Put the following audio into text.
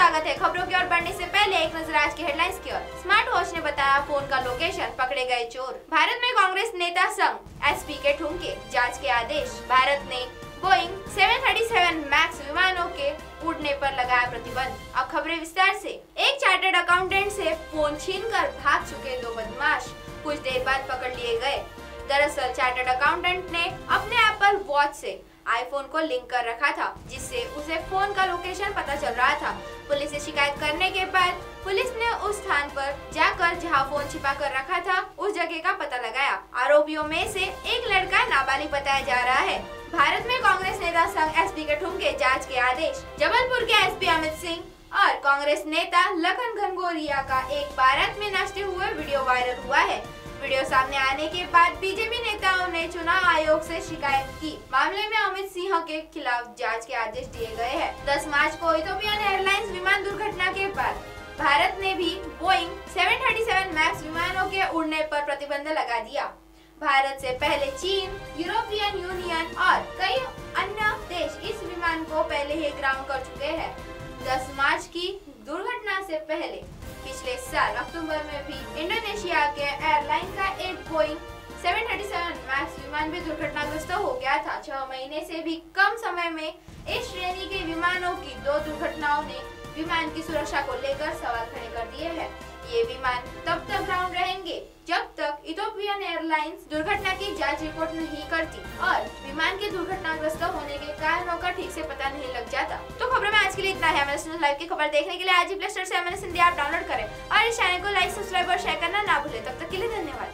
बढ़ने से पहले एक नज़र आज की हेडलाइंस की ओर। स्मार्ट वॉच ने बताया फ़ोन का लोकेशन पकड़े गए चोर। भारत में कांग्रेस नेता संघ एसपी के ठुमके, जाँच के आदेश। भारत ने बोइंग 737 मैक्स विमानों के उड़ने पर लगाया प्रतिबंध। अब खबरें विस्तार से। एक चार्टर्ड अकाउंटेंट से फ़ोन छीनकर भाग चुके दो बदमाश। कुछ देर बाद पकड़ लिए गए। दरअसल चार्टर्ड अकाउंटेंट ने अपने एप्पल वॉच से आईफोन को लिंक कर रखा था, जिससे उसे फ़ोन का लोकेशन पता चल रहा था। पुलिस से शिकायत करने के बाद पुलिस ने उस स्थान पर जाकर जहाँ फ़ोन छिपा कर रखा था, उस जगह का पता लगाया। आरोपियों में से एक लड़का नाबालिग बताया जा रहा है। भारत में कांग्रेस नेता संघ एसपी के ठुमके जाँच के आदेश। जबलपुर के एसपी अमित सिंह और कांग्रेस नेता लखन घनगोरिया का एक बारात में नाचते हुए वीडियो वायरल हुआ है। वीडियो सामने आने के बाद बीजेपी नेताओं ने चुनाव आयोग से शिकायत की। मामले में अमित सिंह के खिलाफ जाँच के आदेश दिए गए हैं। 10 मार्च को इथोपियन एयरलाइंस विमान दुर्घटना के बाद भारत ने भी बोइंग 737 मैक्स विमानों के उड़ने पर प्रतिबंध लगा दिया। भारत से पहले चीन, यूरोपियन यूनियन और कई अन्य देश इस विमान को पहले ही ग्राउंड कर चुके हैं। 10 मार्च की दुर्घटना से पहले पिछले साल अक्टूबर में भी इंडोनेशिया एयरलाइन का एक बोइंग 737 मैक्स विमान भी दुर्घटनाग्रस्त हो गया था। छह महीने से भी कम समय में इस श्रेणी के विमानों की दो दुर्घटनाओं ने विमान की सुरक्षा को लेकर सवाल खड़े कर दिए हैं। ये विमान तब तक ग्राउंड रहेंगे जब तक इथोपियन एयरलाइंस दुर्घटना की जाँच रिपोर्ट नहीं करती और विमान के दुर्घटनाग्रस्त होने के कारणों का ठीक से पता नहीं लग जाता। खबरों में आज के लिए इतना है। एमएस लाइव की खबर देखने के लिए आज ही प्ले स्टोर से एमएस हिंदी ऐप डाउनलोड करें और इस चैनल को लाइक, सब्सक्राइब और शेयर करना ना भूलें। तब तक के लिए धन्यवाद।